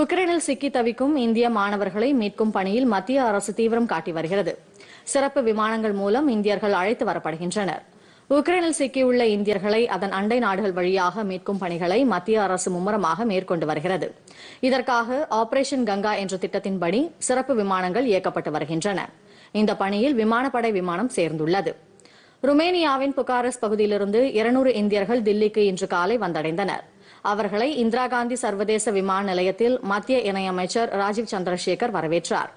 உக்ரைனில் சிக்கி தவிக்கும் இந்திய மாணவர்களை மீட்கும் பணியில் மத்திய அரசு தீவிரம் காட்டி வருகிறது. சிறப்பு விமானங்கள் மூலம் இந்தியர்கள் அழைத்து வரப்படுகின்றனர். உக்ரைனில் சிக்கியுள்ள இந்தியர்களை அதன் அண்டை நாடுகள் வழியாக மீட்கும் பணிகளை மத்திய அரசு மும்முரமாக மேற்கொண்டு வருகிறது. இதற்காக ஆபரேஷன் கங்கா என்ற திட்டத்தின்படி சிறப்பு விமானங்கள் இயக்கப்பட்டு வருகின்றன. இந்த பணியில் விமானப்படை விமானம் சேர்ந்துள்ளது. ருமேனியாவின் புகாரஸ் பகுதியிலிருந்து இருநூறு இந்தியர்கள் தில்லிக்கு இன்று காலை வந்தடைந்தனர். அவர்களை இந்திரா காந்தி சர்வதேச விமான நிலையத்தில் மத்திய இணையமைச்சர் ராஜீவ் சந்திரசேகர் வரவேற்றார்.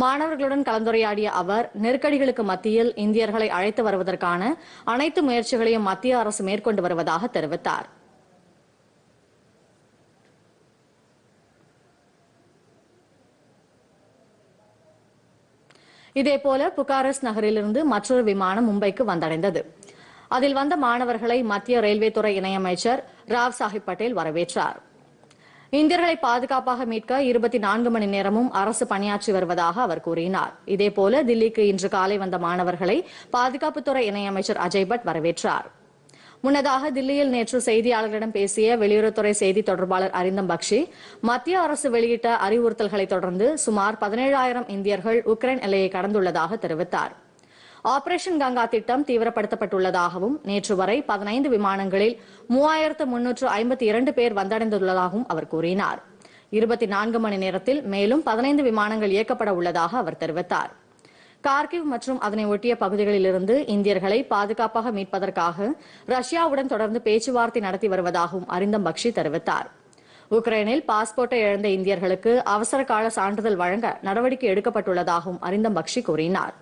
மாணவர்களுடன் கலந்துரையாடிய அவர் நெருக்கடிகளுக்கு மத்தியில் இந்தியர்களை அழைத்து வருவதற்கான அனைத்து முயற்சிகளையும் மத்திய அரசு மேற்கொண்டு வருவதாக தெரிவித்தார். இதேபோல புகாரஸ் நகரிலிருந்து மற்றொரு விமானம் மும்பைக்கு வந்தடைந்தது. அதில் வந்த மாணவர்களை மத்திய ரயில்வே துறை இணையமைச்சர் ராவ் சாஹிப் பட்டேல் வரவேற்றார். இந்தியர்களை பாதுகாப்பாக மீட்க இருபத்தி நான்கு மணி நேரமும் அரசு பணியாற்றி வருவதாக அவர் கூறினார். இதேபோல தில்லிக்கு இன்று காலை வந்த மாணவர்களை பாதுகாப்புத்துறை இணையமைச்சர் அஜய் பட் வரவேற்றார். முன்னதாக தில்லியில் நேற்று செய்தியாளர்களிடம் பேசிய வெளியுறவுத்துறை செய்தி தொடர்பாளர் அரிந்தம் பக்ஷி மத்திய அரசு வெளியிட்ட அறிவுறுத்தல்களை தொடர்ந்து சுமார் பதினேழாயிரம் இந்தியர்கள் உக்ரைன் எல்லையை கடந்துள்ளதாக தெரிவித்தார். ஆபரேஷன் கங்கா திட்டம் தீவிரப்படுத்தப்பட்டுள்ளதாகவும் நேற்று வரை பதினைந்து விமானங்களில் மூவாயிரத்து முன்னூற்று ஐம்பத்தி இரண்டு பேர் வந்தடைந்துள்ளதாகவும் அவர் கூறினார். இருபத்தி நான்கு மணி நேரத்தில் மேலும் பதினைந்து விமானங்கள் இயக்கப்பட உள்ளதாக அவர் தெரிவித்தார். கார்கிவ் மற்றும் அதனை ஒட்டிய பகுதிகளிலிருந்து இந்தியர்களை பாதுகாப்பாக மீட்பதற்காக ரஷ்யாவுடன் தொடர்ந்து பேச்சுவார்த்தை நடத்தி வருவதாகவும் அரிந்தம் பக்ஷி தெரிவித்தார். உக்ரைனில் பாஸ்போர்ட்டை இழந்த இந்தியர்களுக்கு அவசர கால சான்றிதழ் வழங்க நடவடிக்கை எடுக்கப்பட்டுள்ளதாகவும் அரிந்தம் பக்ஷி கூறினார்.